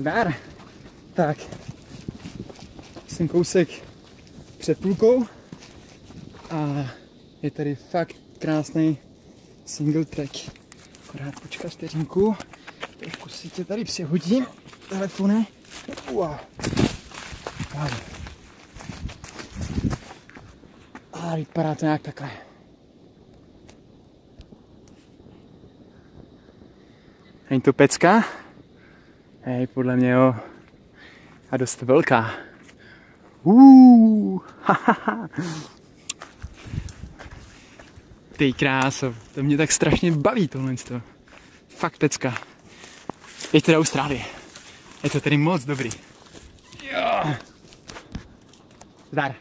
Zdar. Tak. Jsem kousek před půlkou a je tady fakt krásný single track. Akorát počkat vteřinku, trošku si tě tady přehodím telefone. Wow. wow. A vypadá to nějak takhle. Není to pecka? Hej, podle mě jo. A dost velká. Uh, Ty kráso, to mě tak strašně baví tohle. Fakt pecka. Jeďte do Austrálie. Je to tedy moc dobrý. Jo. Zdar.